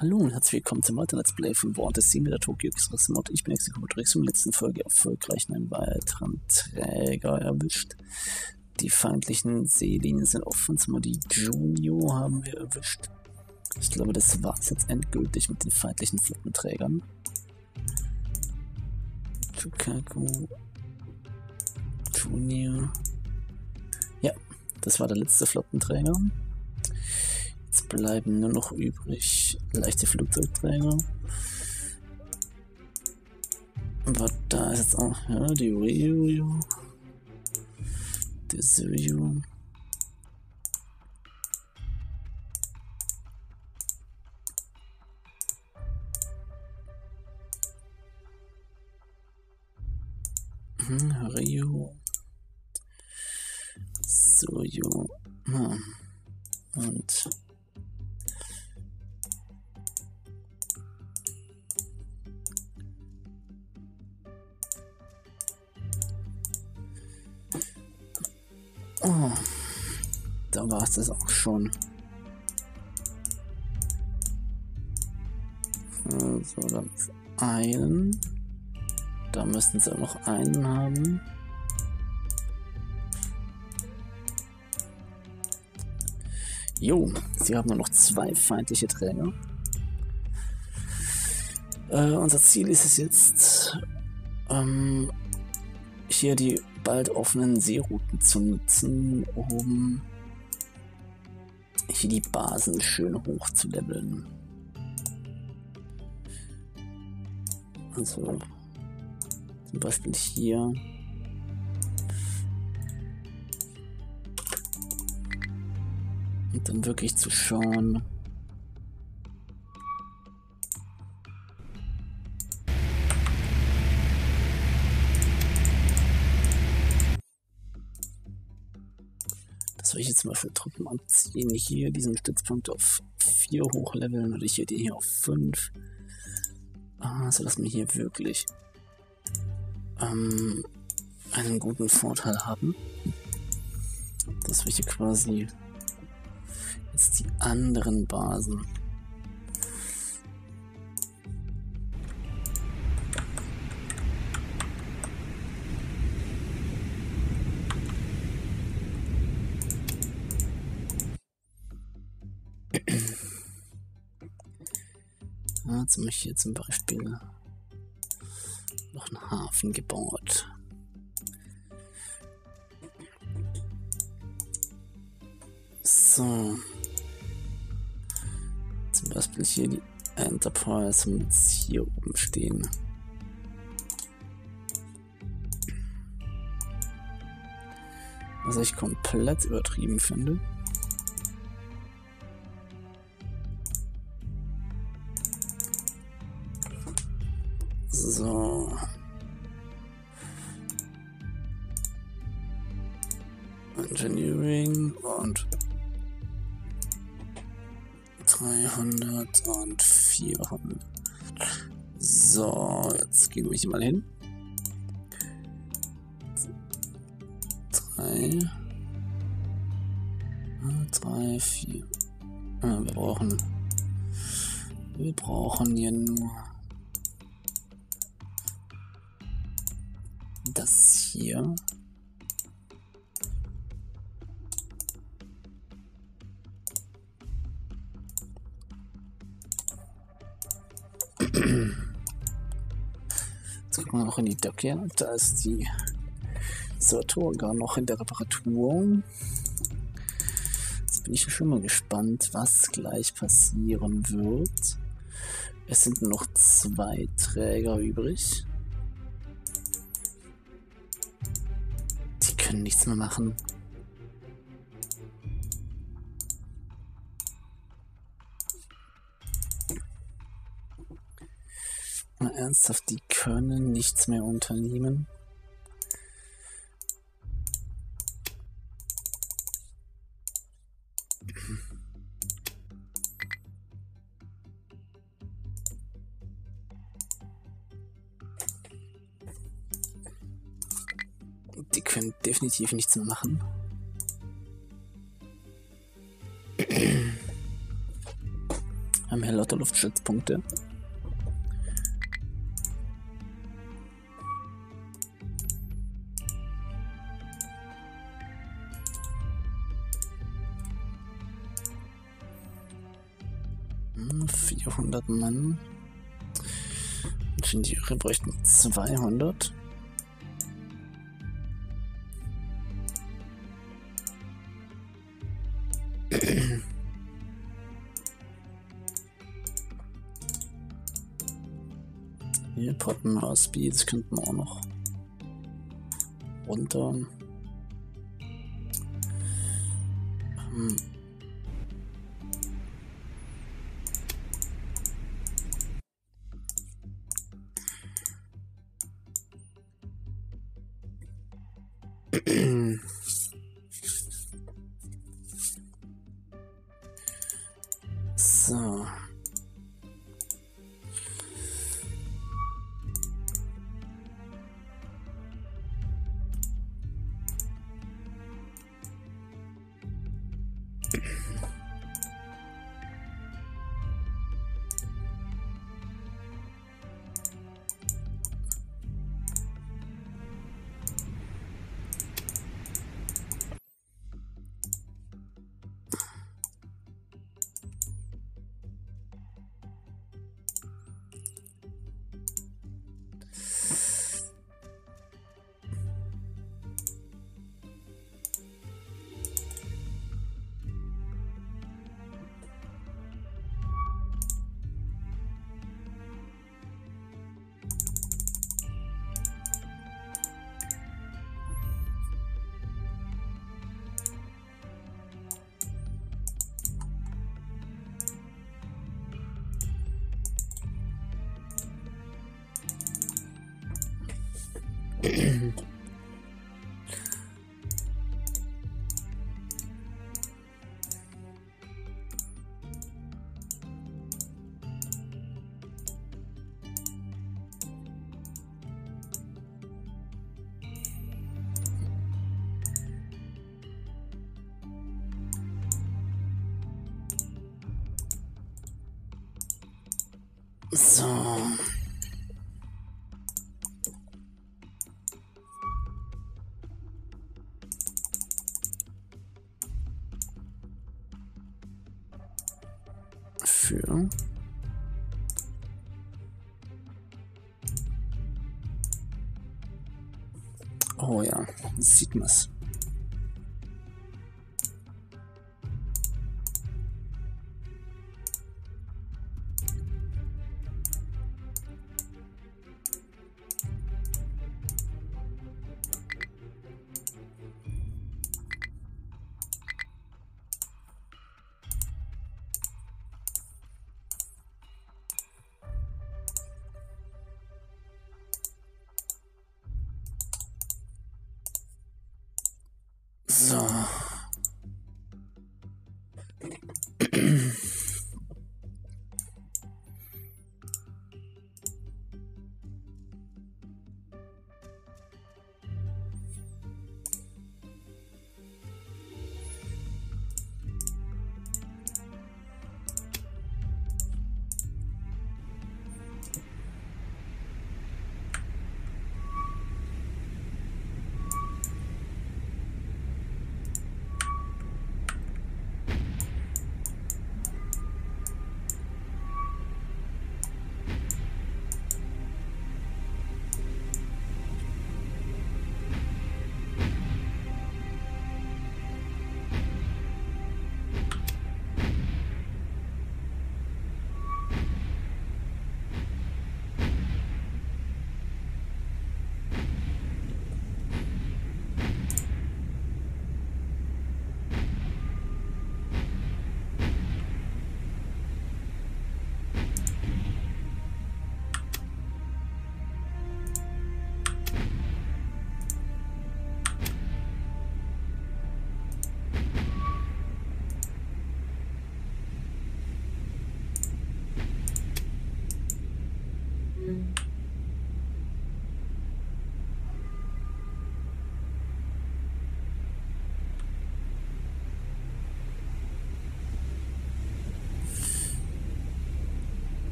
Hallo und herzlich willkommen zum weiteren Let's Play von War Sea mit der Tokyo Express Mod. Ich bin Exekutorix und in der letzten Folge erfolgreich einen weiteren Träger erwischt. Die feindlichen Seelinien sind offen, zumal die Junio haben wir erwischt. Ich glaube, das war es jetzt endgültig mit den feindlichen Flottenträgern. Chukaku Junior. Ja, das war der letzte Flottenträger. Bleiben nur noch übrig leichte Flugzeugträger. Aber da ist jetzt auch, ja, die Ryuyu. Die Suyu. Hm, Ryu. Suyu. Hm. Und Oh, da war es das auch schon. So, dann einen. Da müssten sie auch noch einen haben. Jo, sie haben nur noch zwei feindliche Träger. Äh, unser Ziel ist es jetzt, ähm, hier die bald offenen Seerouten zu nutzen, um hier die Basen schön hoch zu leveln. Also zum Beispiel hier. Und dann wirklich zu schauen, soll ich jetzt mal für Truppen anziehen? Hier diesen Stützpunkt auf 4 hochleveln oder hier den hier auf 5. Ah, so dass wir hier wirklich ähm, einen guten Vorteil haben. Dass wir hier quasi jetzt die anderen Basen Jetzt habe ich hier zum Beispiel noch einen Hafen gebaut. So. Zum Beispiel hier die Enterprise und jetzt hier oben stehen. Was ich komplett übertrieben finde. So. Engineering und 300 und 400. So, jetzt wir hier mal hin. 3, 3, 4. wir brauchen, wir brauchen hier nur Jetzt gucken wir noch in die Decke. Da ist die Saturga noch in der Reparatur. Jetzt bin ich schon mal gespannt, was gleich passieren wird. Es sind noch zwei Träger übrig. können nichts mehr machen. Ernsthaft, die können nichts mehr unternehmen. Die können definitiv nichts mehr machen. Haben hier lauter Luftschutzpunkte. 400 Mann. Ingenieure bräuchten 200. Hier, Pottenhaus Speed, das könnten wir auch noch runter. Hm. Oh ja, sieht man's.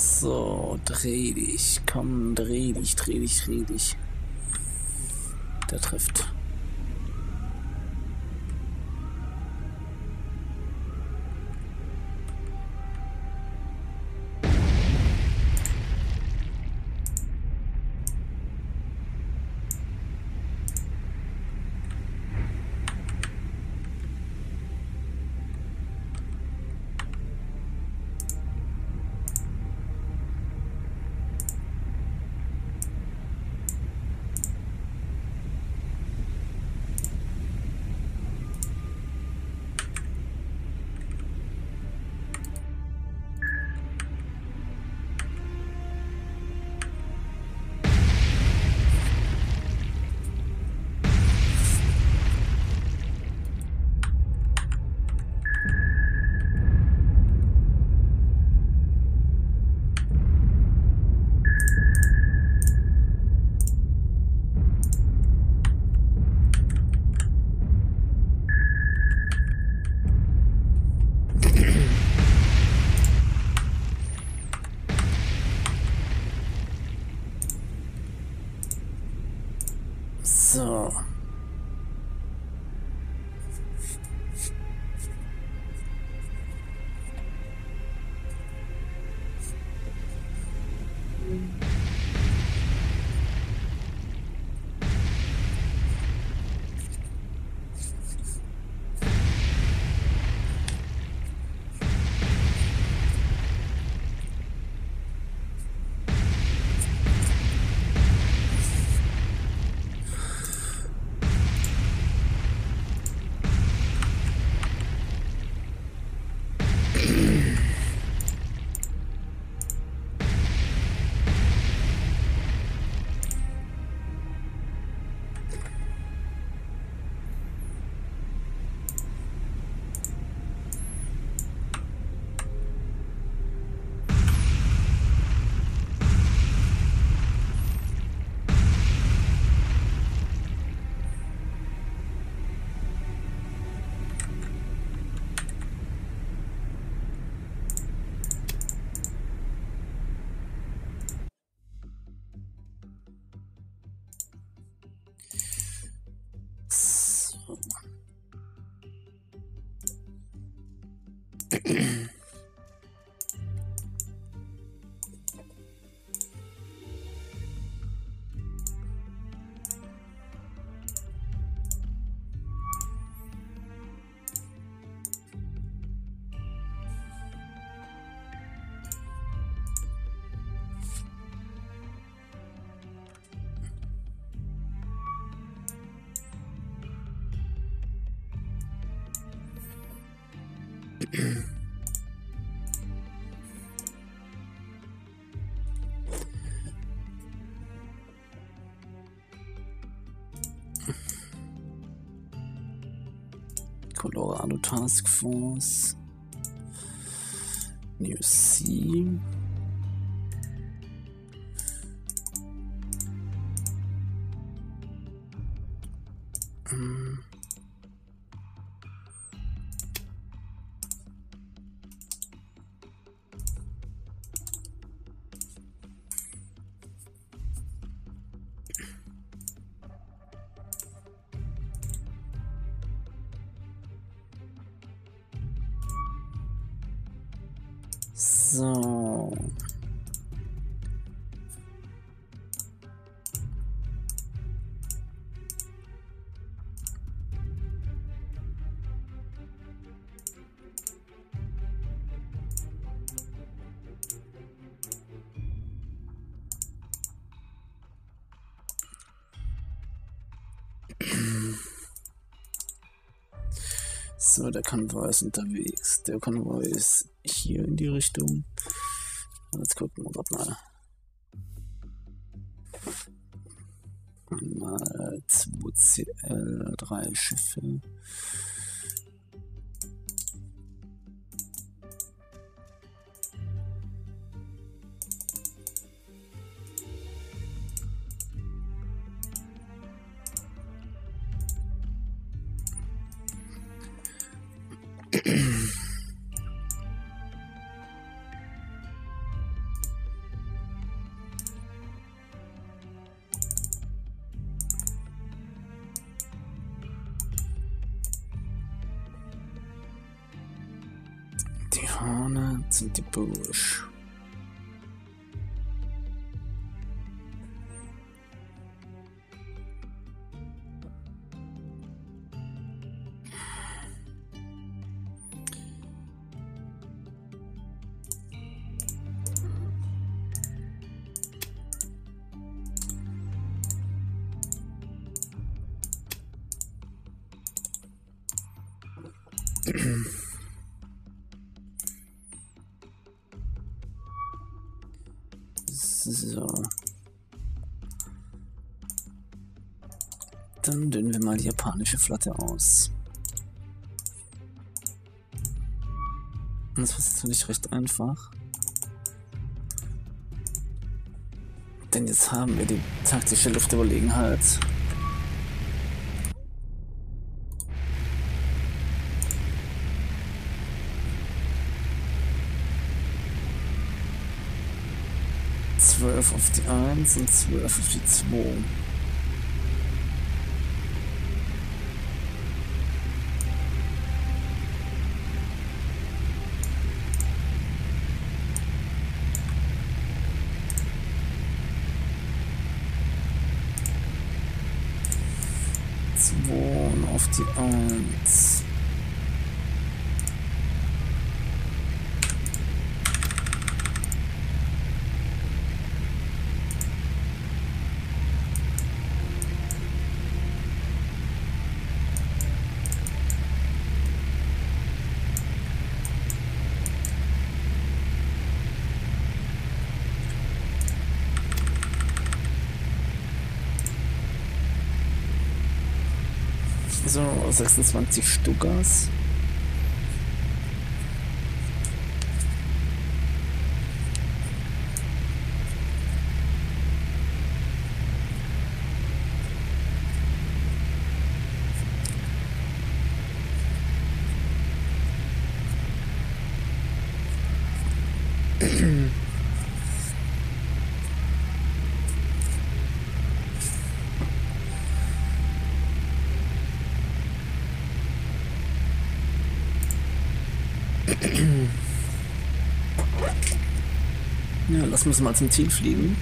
So, dreh dich. Komm, dreh dich, dreh dich, dreh dich. Der trifft. Colorado Task Force. New C. Der Konvoi ist unterwegs. Der Konvoi ist hier in die Richtung. Jetzt gucken wir mal. Mal 2CL, drei Schiffe. Wir mal die japanische Flotte aus. Und das jetzt nicht recht einfach. Denn jetzt haben wir die taktische Luftüberlegenheit. Zwölf auf die Eins und zwölf auf die Zwei. Zwei auf die Eins. So, 26 Stuckers. Lass uns mal zum Ziel fliegen.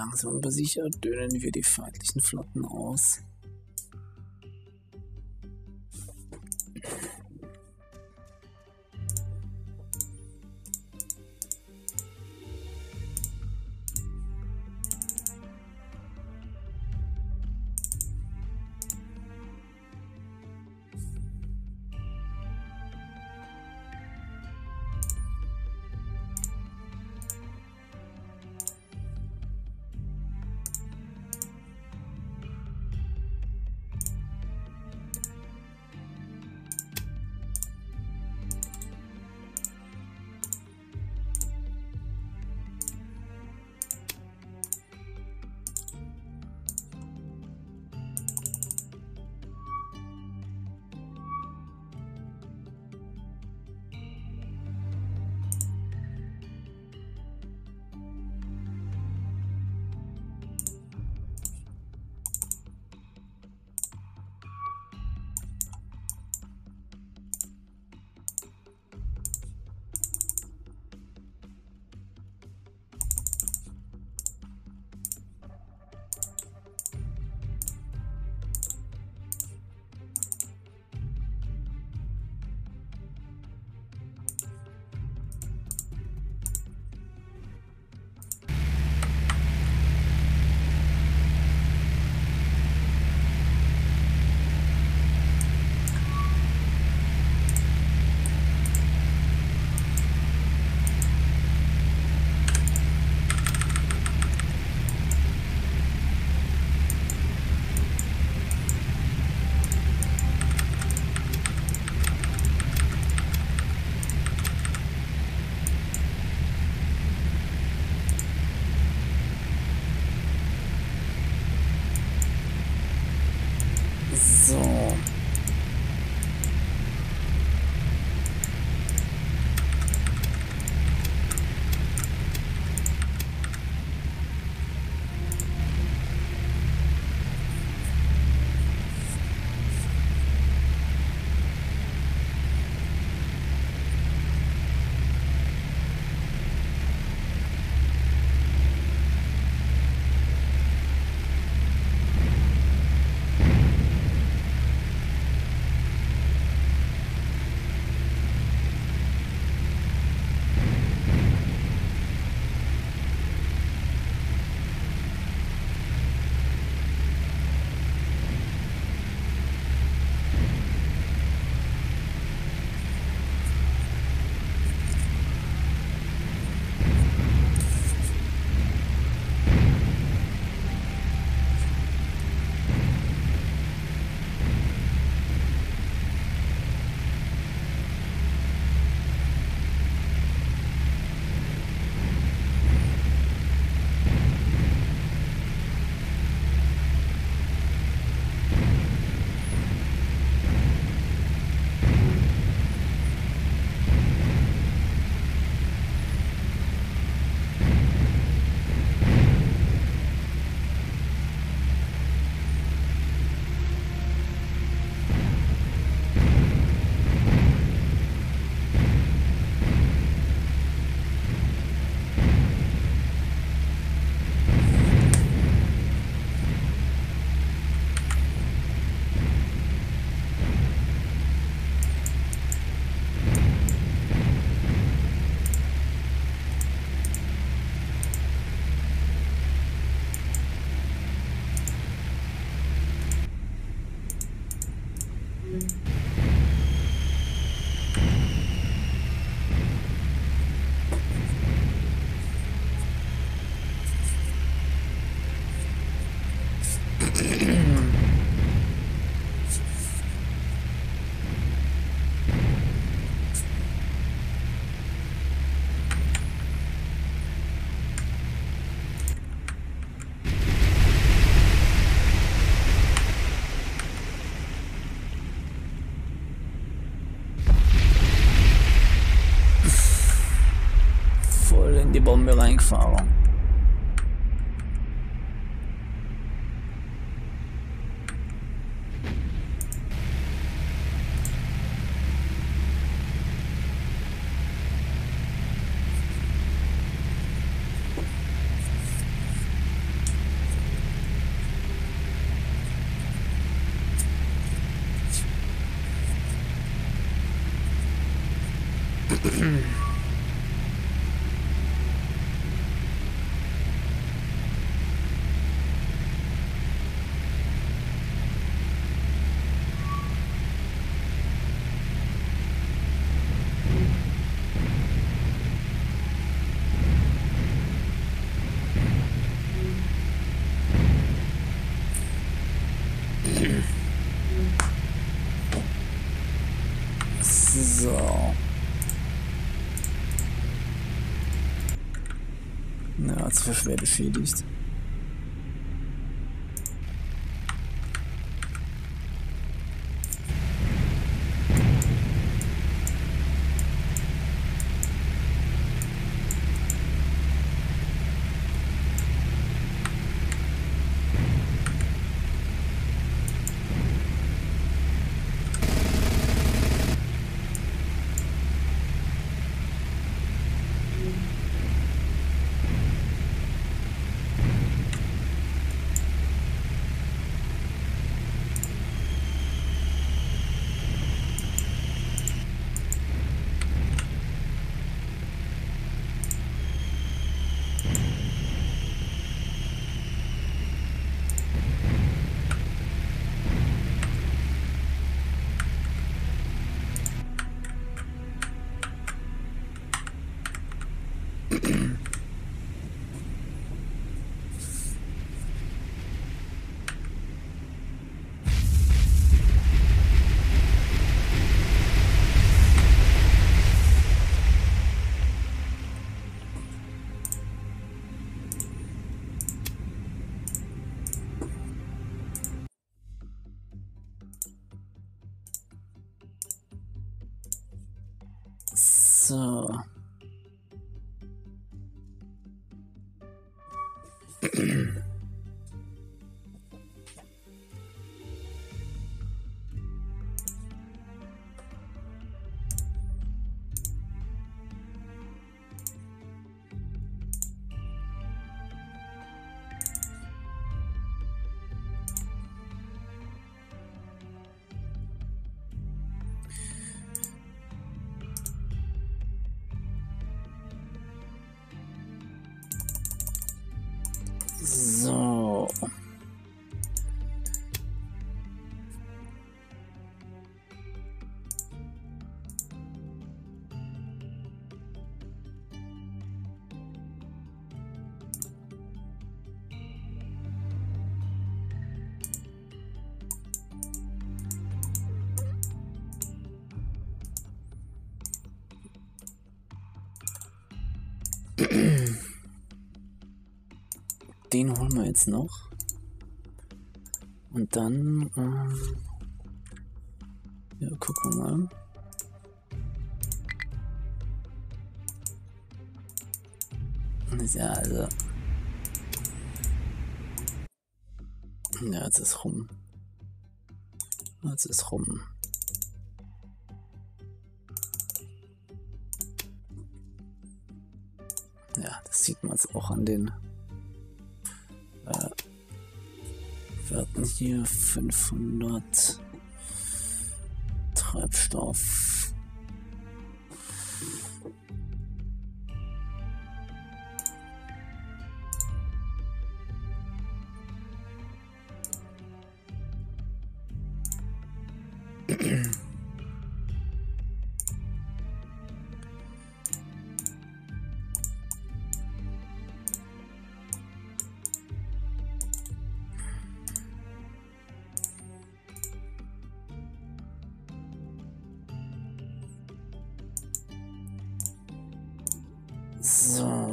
Langsam aber sicher dönen wir die feindlichen Flotten aus. Bombe reingefahren. So. Ja, zu schwer Den holen wir jetzt noch. Und dann, ähm, ja, gucken wir mal. Ja, also. Ja, jetzt ist rum. Jetzt ist rum. Sieht man jetzt auch an den äh, Werten hier. 500 Treibstoff. So.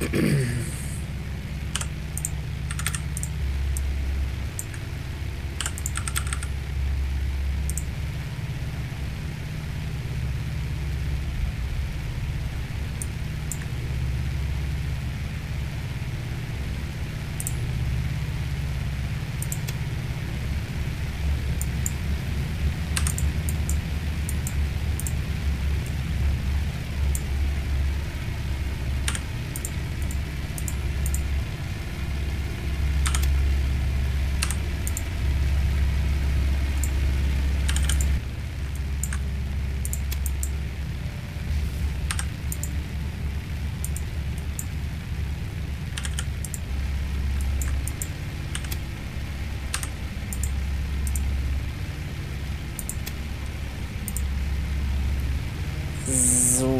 So.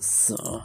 So.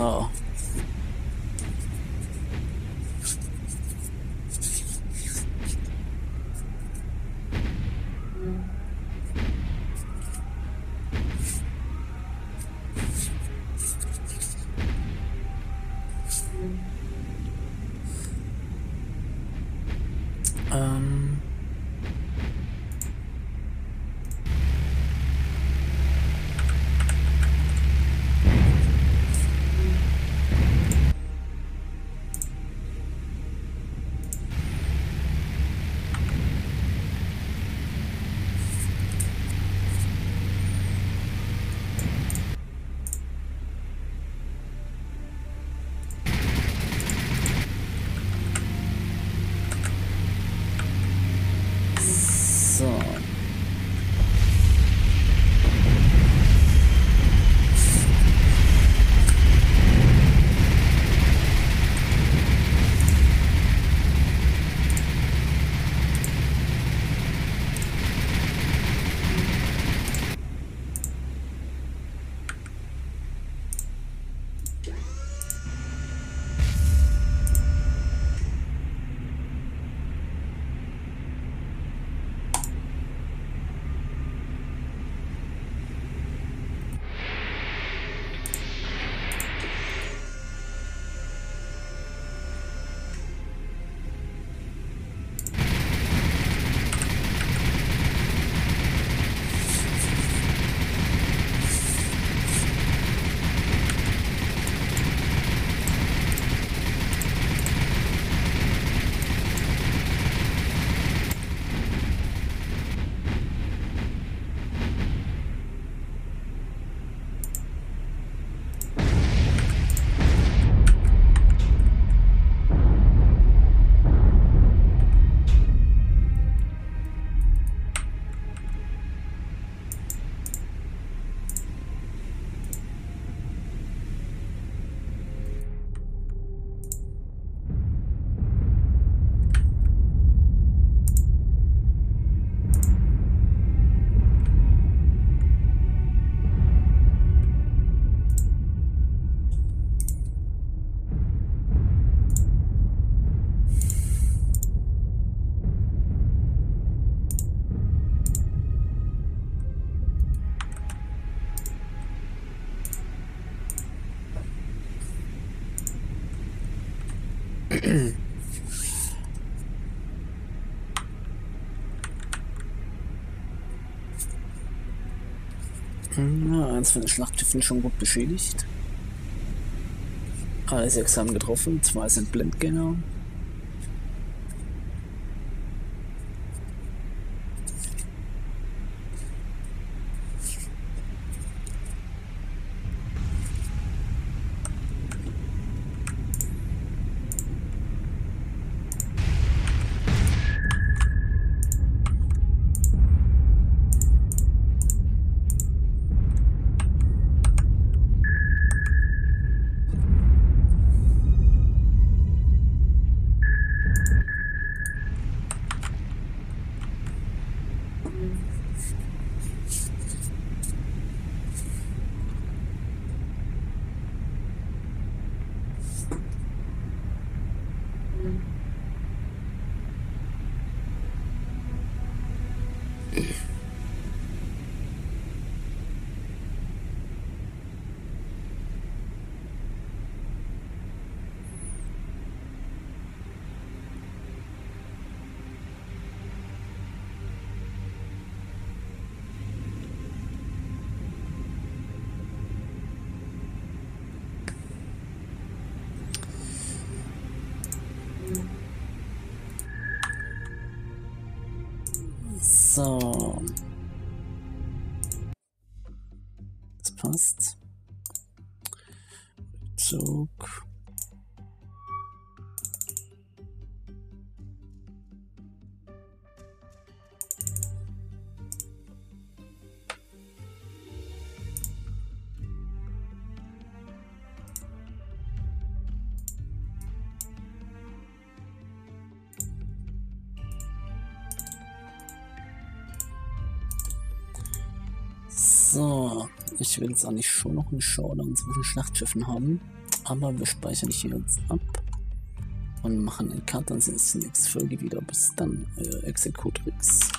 Oh. Eins von den Schlachtschiffen schon gut beschädigt. Alle sechs haben getroffen, zwei sind Blindgänger. So. Zug. So, ich will jetzt eigentlich schon noch einen Showdown zwischen Schlachtschiffen haben, aber wir speichern hier jetzt ab und machen einen Cut, dann sehen wir uns in der nächsten Folge wieder. Bis dann, euer Executrix.